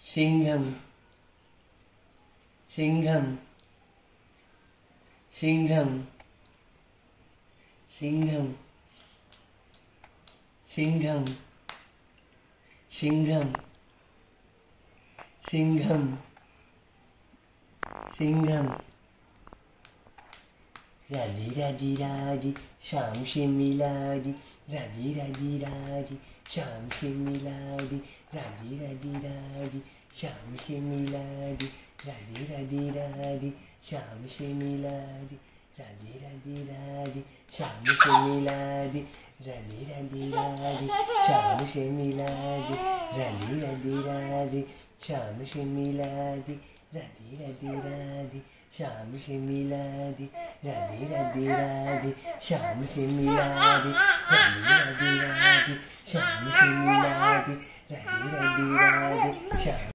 सिंघम सिंघम सिंघम सिंघम सिंघम सिंघम सिंघम Singham. Radi radi radi şam şimdi ladi. Radi radi radi şam şimdi ladi. Radi radi radi şam şimdi ladi. Radi radi radi şam şimdi ladi. Radi radi radi şam şimdi ladi. Radi radi radi şam şimdi Radi radi radi şam şimdi Rendi rendi rendi Şamı şemilendi Rendi rendi rendi Şamı şemilendi Rendi rendi rendi Şamı şemilendi Rendi rendi rendi Şamı